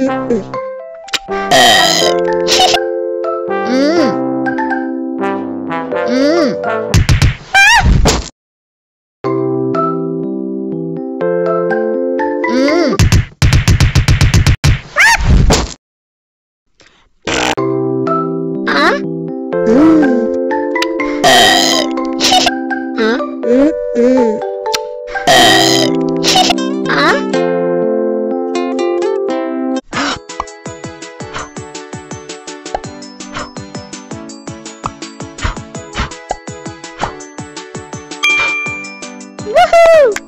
Ah. Woohoo!